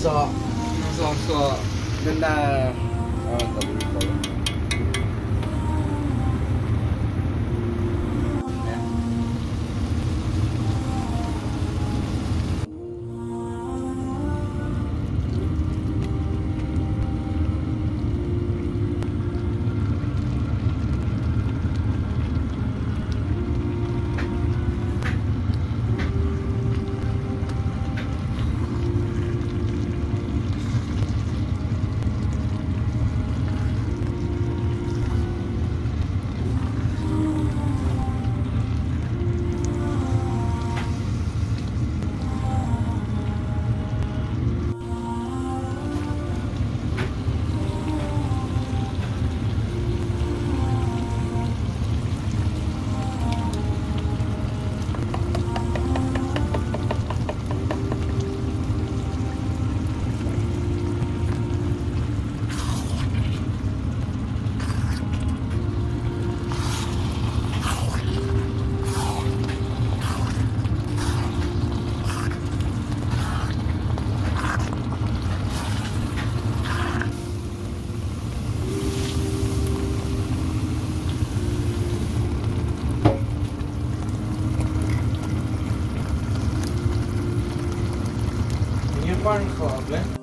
Så, Så, så Men der Farm Club, né?